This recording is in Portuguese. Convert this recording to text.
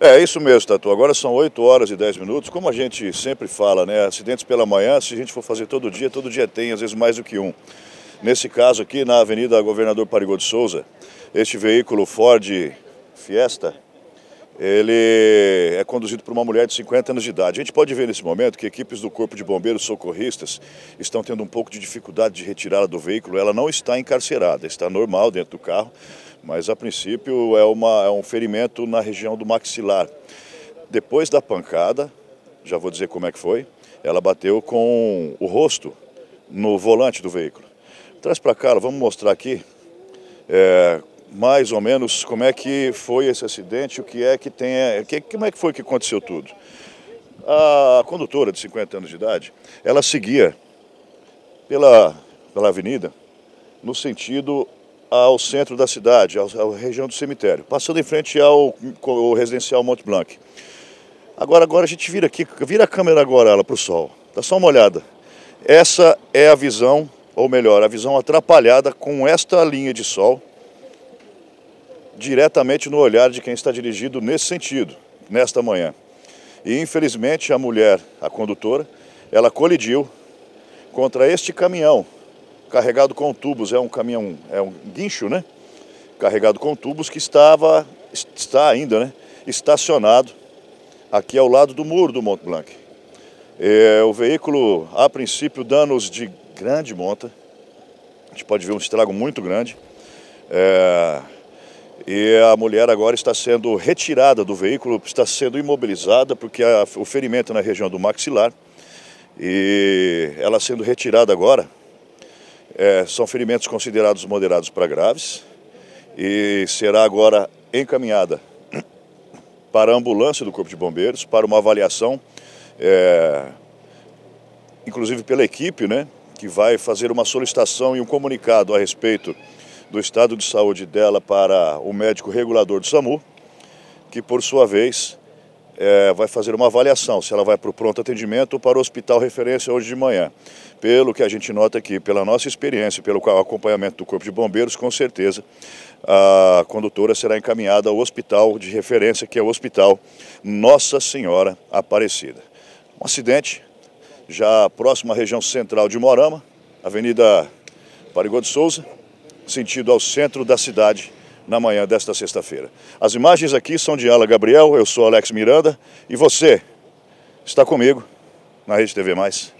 É isso mesmo, Tatu. Agora são 8 horas e 10 minutos. Como a gente sempre fala, né? Acidentes pela manhã, se a gente for fazer todo dia, todo dia tem, às vezes mais do que um. Nesse caso aqui, na Avenida Governador Parigô de Souza, este veículo Ford Fiesta, ele é conduzido por uma mulher de 50 anos de idade. A gente pode ver nesse momento que equipes do Corpo de Bombeiros socorristas estão tendo um pouco de dificuldade de retirá-la do veículo. Ela não está encarcerada, está normal dentro do carro, mas a princípio é, uma, é um ferimento na região do maxilar. Depois da pancada, já vou dizer como é que foi, ela bateu com o rosto no volante do veículo. Traz para cá, vamos mostrar aqui é, mais ou menos como é que foi esse acidente, o que é que tem, que, como é que foi que aconteceu tudo. A condutora de 50 anos de idade, ela seguia pela, pela avenida no sentido ao centro da cidade, à região do cemitério, passando em frente ao, ao residencial Monte Blanc. Agora, agora a gente vira aqui, vira a câmera agora para o sol. Dá só uma olhada. Essa é a visão, ou melhor, a visão atrapalhada com esta linha de sol diretamente no olhar de quem está dirigindo nesse sentido, nesta manhã. E infelizmente a mulher, a condutora, ela colidiu contra este caminhão carregado com tubos, é um caminhão, é um guincho, né? Carregado com tubos que estava, está ainda, né? Estacionado aqui ao lado do muro do Mont Blanc. É, o veículo, a princípio, danos de grande monta. A gente pode ver um estrago muito grande. É, e a mulher agora está sendo retirada do veículo, está sendo imobilizada porque a, o ferimento é na região do maxilar. E ela sendo retirada agora, é, são ferimentos considerados moderados para graves e será agora encaminhada para a ambulância do Corpo de Bombeiros para uma avaliação, é, inclusive pela equipe, né, que vai fazer uma solicitação e um comunicado a respeito do estado de saúde dela para o médico regulador do SAMU, que por sua vez é, vai fazer uma avaliação se ela vai para o pronto atendimento ou para o hospital referência hoje de manhã. Pelo que a gente nota aqui, pela nossa experiência, pelo acompanhamento do Corpo de Bombeiros, com certeza a condutora será encaminhada ao hospital de referência, que é o Hospital Nossa Senhora Aparecida. Um acidente já próximo à região central de Morama, Avenida Parigô de Souza, sentido ao centro da cidade, na manhã desta sexta-feira. As imagens aqui são de Ala Gabriel, eu sou Alex Miranda e você está comigo na Rede TV Mais.